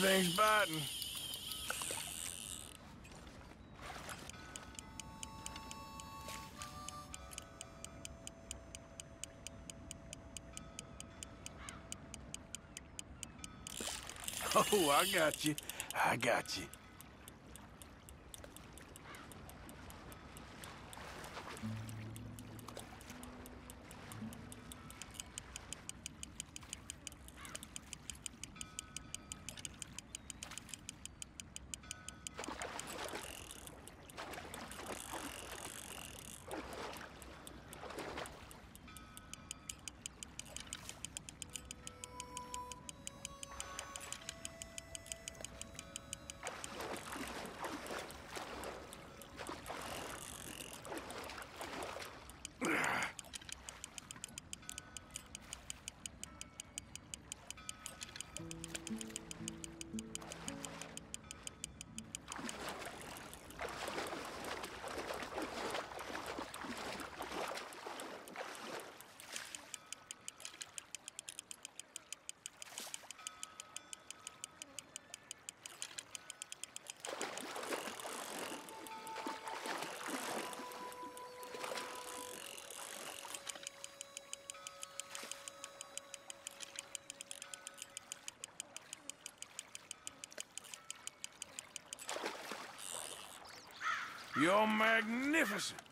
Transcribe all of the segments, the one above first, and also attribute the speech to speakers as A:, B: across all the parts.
A: Funny thing's biting. Oh, I got you. I got you. You're magnificent.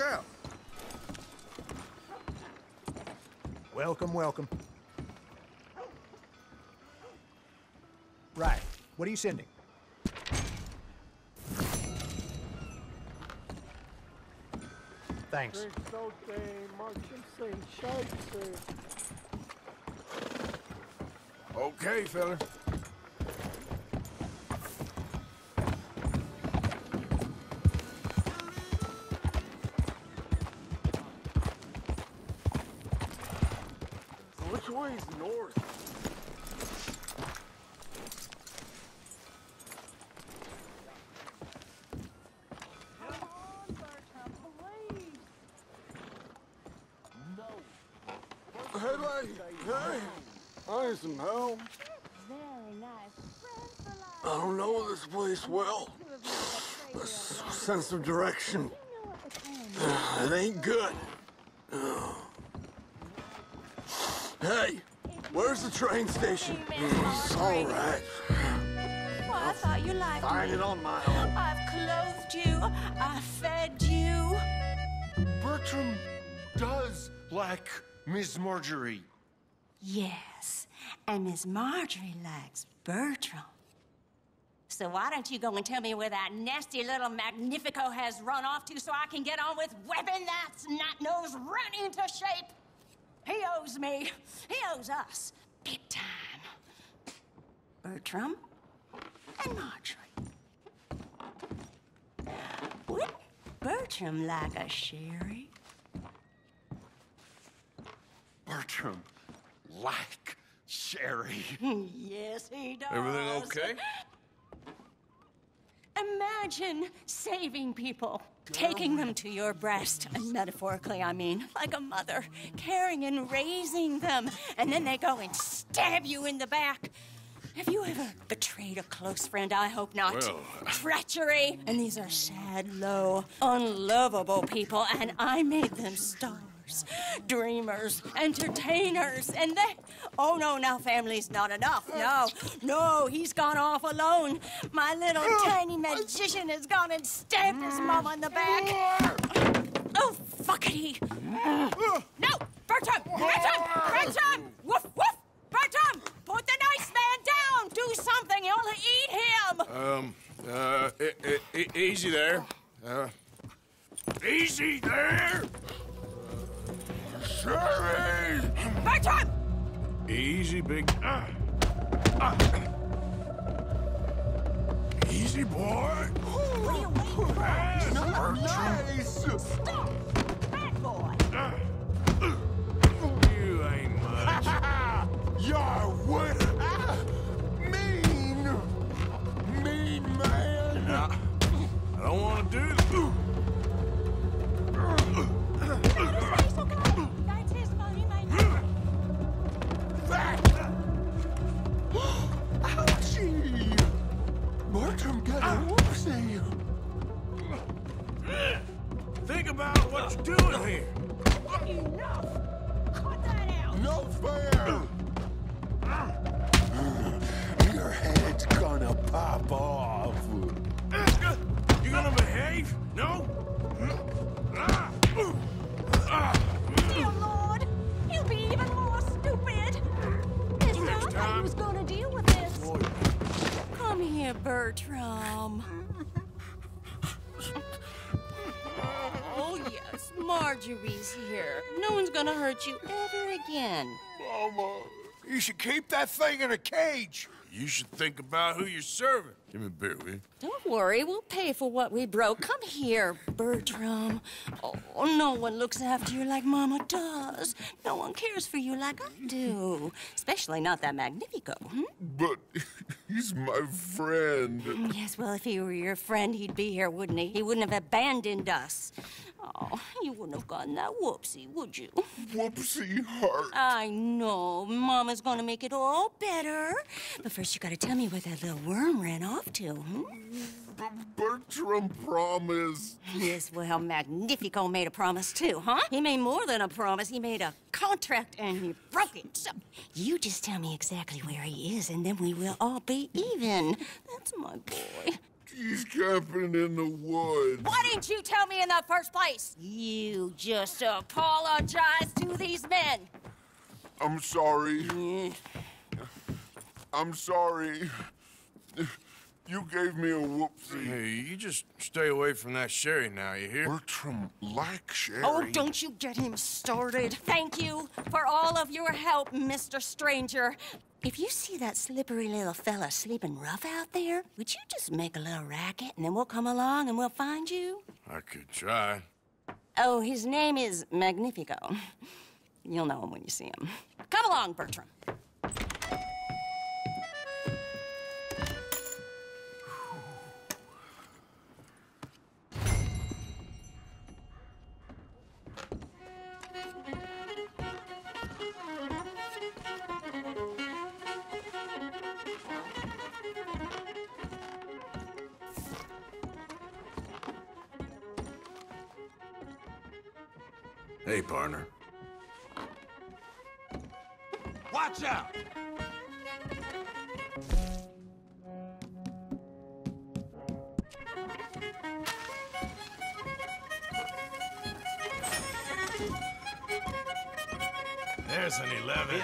A: Look
B: out!
C: Welcome, welcome. Right. What are you sending? Thanks.
A: Okay, fella. Sense of direction. It ain't good. Hey, where's the train station? It's all right.
D: Well, I thought you liked
A: Find
D: me.
A: it on my own.
D: I've clothed you. I fed you.
E: Bertram does like Miss Marjorie.
D: Yes, and Miss Marjorie likes Bertram. So why don't you go and tell me where that nasty little Magnifico has run off to so I can get on with whipping that snot nose run into shape? He owes me. He owes us. Big time. Bertram and Marjorie. With Bertram like a sherry?
E: Bertram, like Sherry.
D: yes, he does.
A: Everything okay?
D: Imagine saving people, taking them to your breast, and metaphorically, I mean, like a mother, caring and raising them, and then they go and stab you in the back. Have you ever betrayed a close friend? I hope not.
A: Well, uh,
D: Treachery! And these are sad, low, unlovable people, and I made them stars, dreamers, entertainers, and they. Oh no, now family's not enough. No, no, he's gone off alone. My little tiny magician has gone and stabbed his mom on the back. Oh, fuckity. No, Bertram! Bertram! Bertram! Woof, woof! Bertram! Put the nice man down! Do something! You'll eat him!
A: Um, uh, e- e- easy there. Uh, easy there! Sherry!
D: Bertram!
A: Easy, big. Uh, uh. Easy, boy.
D: What are you waiting?
E: Nice!
D: Stop! Bad boy!
A: You ain't much.
E: You're winner! Mean! Mean man!
A: Nah, I don't want to do this.
E: No fair! Your head's gonna pop off.
A: You gonna behave? No?
D: Dear Lord! He'll be even more stupid! This time I was gonna deal with this. Come here, Bertram. Marjorie's here. No one's gonna hurt you ever again.
E: Mama, you should keep that thing in a cage.
A: You should think about who you're serving. Give me a beer, will you?
D: Don't worry, we'll pay for what we broke. Come here, Bertram. Oh, no one looks after you like Mama does. No one cares for you like I do. Especially not that Magnifico. Hmm?
E: But he's my friend.
D: Yes, well, if he were your friend, he'd be here, wouldn't he? He wouldn't have abandoned us. Oh, you wouldn't have gotten that whoopsie, would you?
E: Whoopsie heart.
D: I know. Mama's gonna make it all better. But first, you gotta tell me where that little worm ran off to, hmm?
E: Bertram promised.
D: Yes, well, Magnifico made a promise too, huh? He made more than a promise. He made a contract and he broke it. So you just tell me exactly where he is, and then we will all be even. That's my boy.
E: He's camping in the woods.
D: Why didn't you tell me in the first place? You just apologize to these men.
E: I'm sorry. Mm. I'm sorry. You gave me a whoopsie.
A: Hey, you just stay away from that sherry now, you hear?
E: Bertram like Sherry.
D: Oh, don't you get him started. Thank you for all of your help, Mr. Stranger. If you see that slippery little fella sleeping rough out there, would you just make a little racket and then we'll come along and we'll find you?
A: I could try.
D: Oh, his name is Magnifico. You'll know him when you see him. Come along, Bertram.
A: Hey, partner.
B: Watch out!
A: There's an 11.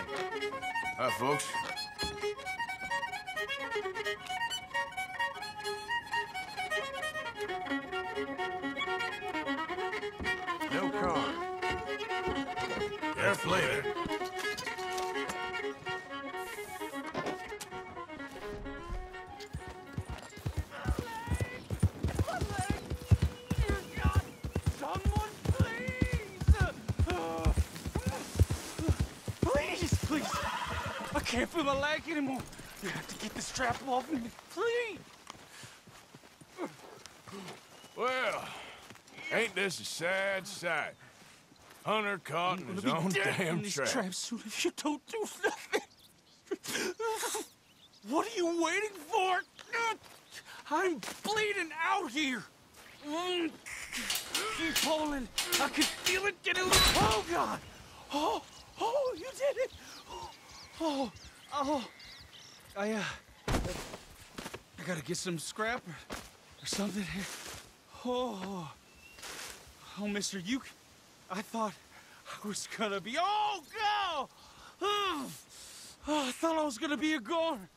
A: Hi, folks. later.
F: I can't feel my leg anymore. You have to get the strap off me, please.
B: Well, ain't this a sad sight? Hunter caught in his own damn trap.
F: trap if you don't do nothing. what are you waiting for? I'm bleeding out here. Mm. Keep pulling. I can feel it getting. Oh God! Oh, oh, you did it! Oh, oh, I uh, I gotta get some scrap or, or something here. Oh, oh, Mister, you. I thought I was gonna be. Oh go! Oh, I thought I was gonna be a goner.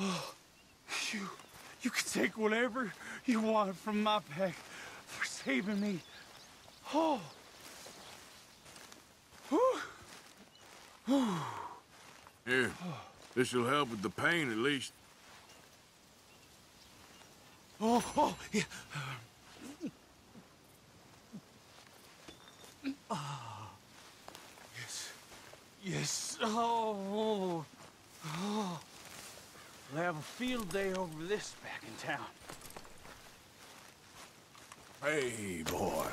F: Oh, you, you can take whatever you want from my pack for saving me. Oh. Whew.
B: Here, this'll help with the pain at least.
F: Oh, oh, yeah. Ah. Yes. Yes. Oh. Oh. We'll have a field day over this back in town.
B: Hey, boy.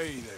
B: Okay there.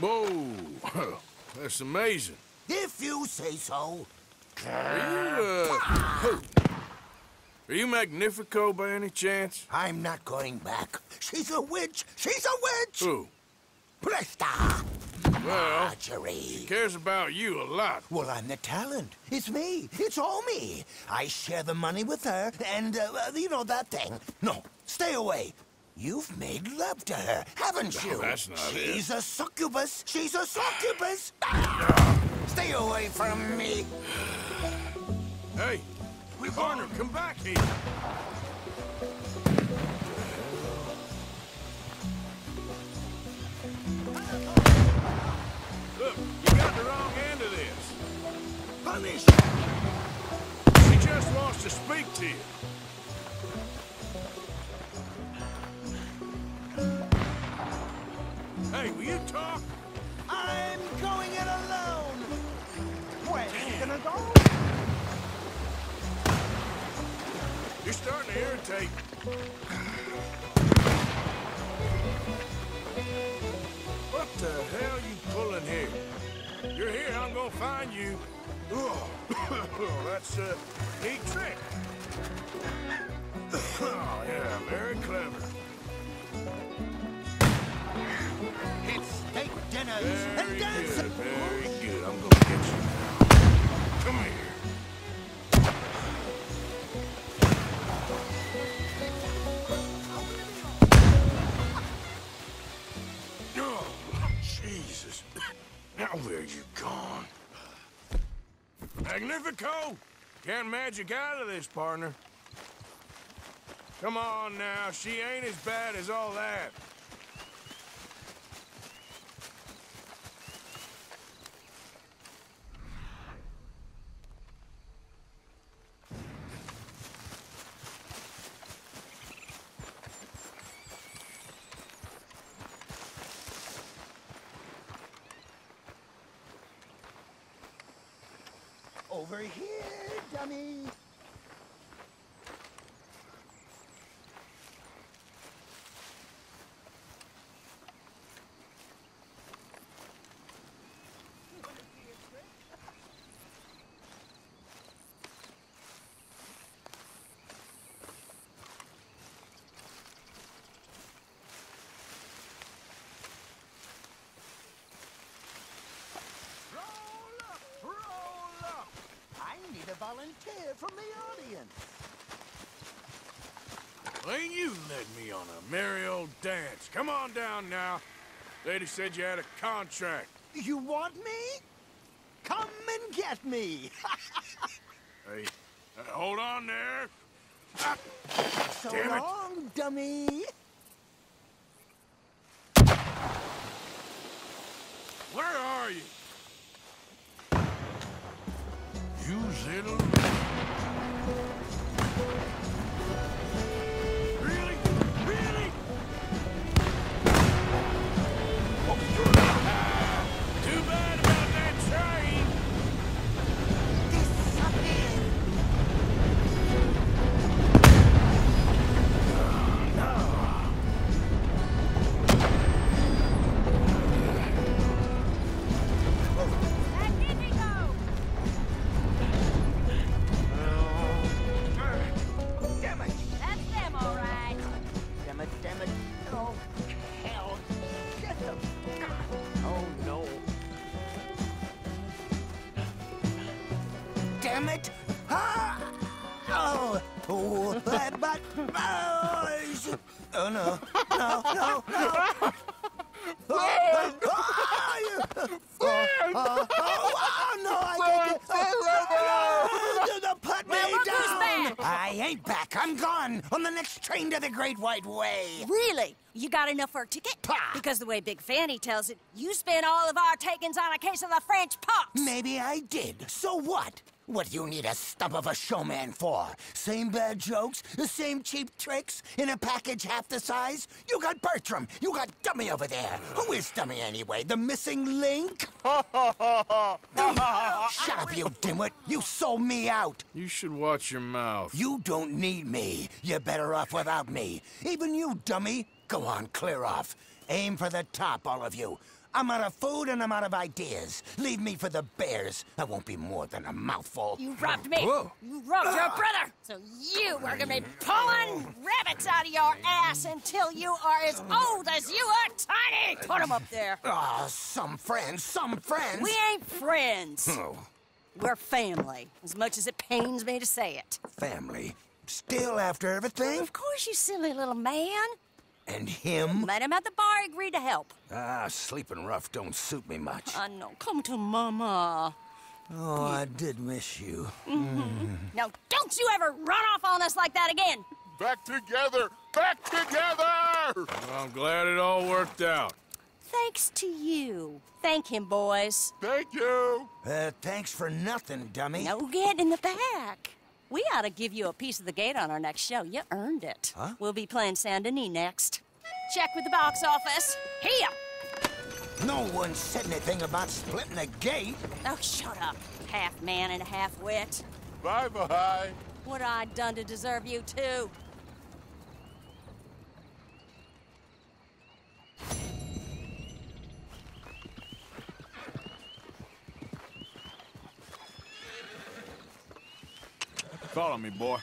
B: Whoa. That's amazing.
G: If you say so.
B: Are you, uh, Are you Magnifico by any chance?
G: I'm not going back. She's a witch! She's a witch!
B: Who?
G: Presta!
B: Well,
G: Marjorie.
B: cares about you a lot.
G: Well, I'm the talent. It's me. It's all me. I share the money with her, and, uh, uh, you know that thing. No, stay away. You've made love to her, haven't you?
B: that's not it.
G: She's a succubus. She's a succubus. Ah! Stay away from me.
B: Hey, partner, come back here. Look, you got the wrong end of this.
G: Punish!
B: She just wants to speak to you.
G: Gonna go?
B: You're starting to irritate. What the hell are you pulling here? You're here, I'm gonna find you. Oh, that's a neat trick. Oh, yeah, very clever.
G: It's steak dinners
B: Very
G: and dancing.
B: good, very good. I'm gonna get you. Oh, Jesus. Now where you gone? Magnifico! Can't magic out of this, partner. Come on now, she ain't as bad as all that.
G: Over here, volunteer from the audience.
B: Ain't you led me on a merry old dance. Come on down now. Lady said you had a contract.
G: You want me? Come and get me.
B: Hey, uh, hold on there.
G: so
B: Damn it.
G: long, dummy.
B: Where are you? Little...
G: Damn it. Ah! Oh, oh, but, but, oh, oh, no, no, no, no. Oh, oh, oh, oh, oh, oh, no, I can't get, oh, no, put me
D: Well, look who's
G: down.
D: back.
G: I ain't back. I'm gone on the next train to the Great White Way.
D: Really? You got enough for a ticket?
G: Pah.
D: Because the way Big Fanny tells it, you spent all of our takings on a case of the French pox.
G: Maybe I did. So what? What do you need a stump of a showman for? Same bad jokes? The same cheap tricks? In a package half the size? You got Bertram. You got Dummy over there. Who is Dummy anyway? The missing link? Shut up, you dimwit. You sold me out.
B: You should watch your mouth.
G: You don't need me. You're better off without me. Even you, dummy. Go on, clear off. Aim for the top, all of you. I'm out of food and I'm out of ideas. Leave me for the bears. I won't be more than a mouthful.
D: You robbed me.
B: Whoa.
D: You robbed your brother. So you are gonna be pulling rabbits out of your ass until you are as old as you are tiny. Put Put 'em up there.
G: Ah, some friends, some friends.
D: We ain't friends.
G: Oh,
D: We're family, as much as it pains me to say it.
G: family. Still after everything?
D: Of course, you silly little man.
G: And him?
D: Met him at the bar, agreed to help.
G: Ah, sleeping rough don't suit me much.
D: I know. Come to mama.
G: Oh, I did miss you.
D: Now, don't you ever run off on us like that again.
E: Back together! Back together!
B: I'm glad it all worked out.
D: Thanks to you. Thank him, boys.
E: Thank you!
G: Uh, thanks for nothing, dummy.
D: No get in the back. We ought to give you a piece of the gate on our next show. You earned it.
G: Huh?
D: We'll be playing Saint Denis next. Check with the box office. Here.
G: No one said anything about splitting the gate.
D: Oh, shut up. Half man and half wit.
E: Bye bye!
D: What I done to deserve you too?
B: Follow me, boy.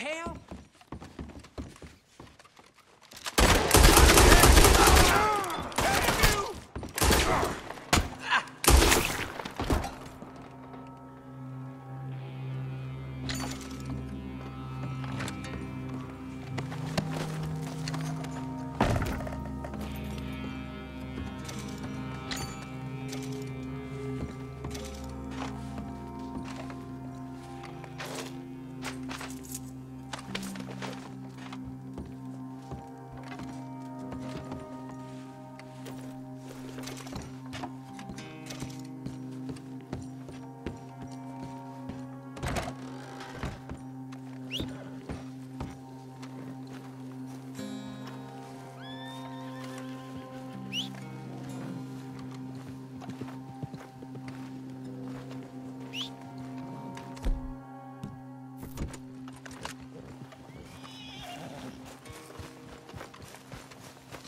F: Hell?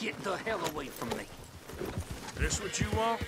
F: Get the hell away from me.
B: This what you want?